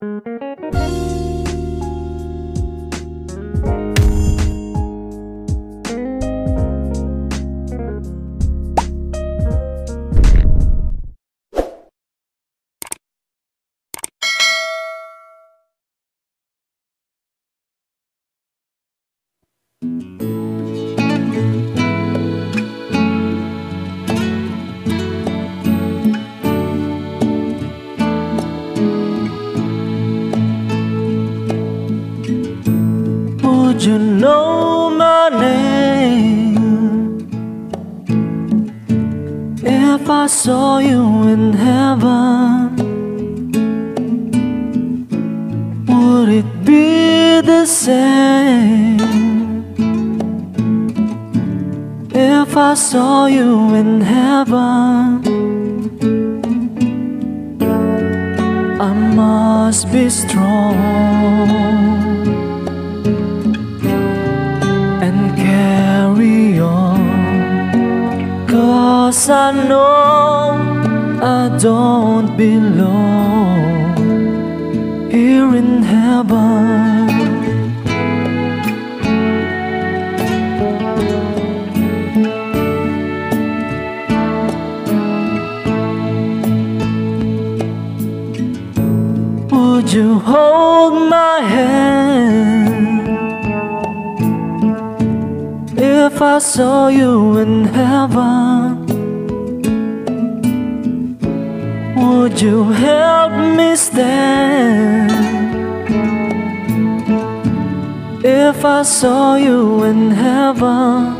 Would you know my name if I saw you in heaven? Would it be the same if I saw you in heaven? I must be strong Cause I know I don't belong here in heaven. Would you hold my hand if I saw you in heaven? You help me stand if I saw you in heaven?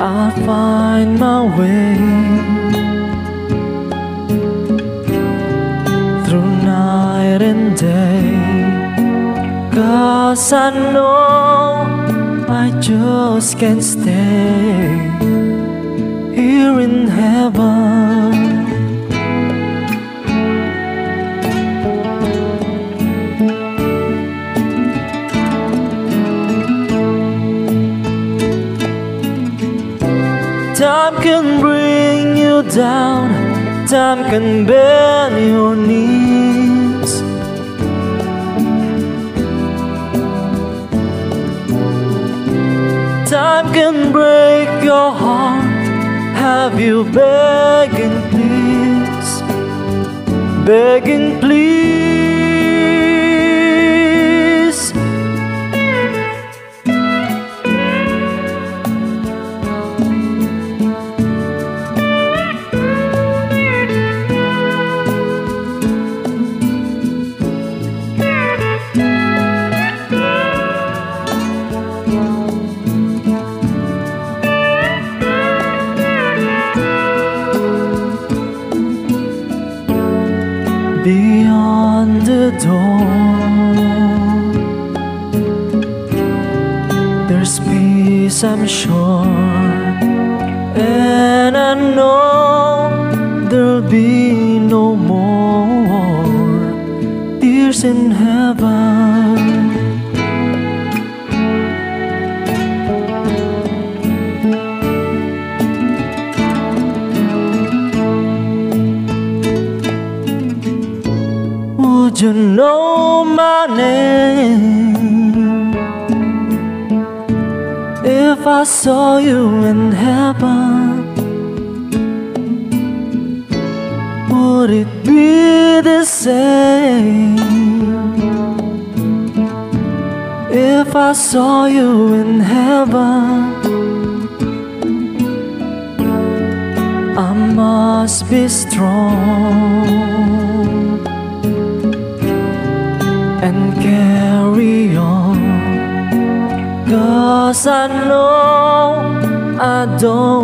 I'll find my way through night and day. Cause I know I just can't stay Time can bring you down, time can bend your knees. Time can break your heart. Have you begging, please? Begging, please. The door, there's peace, I'm sure, and I know there'll be no more tears in heaven. You know my name if I saw you in heaven? Would it be the same if I saw you in heaven? I must be strong Cause I know I don't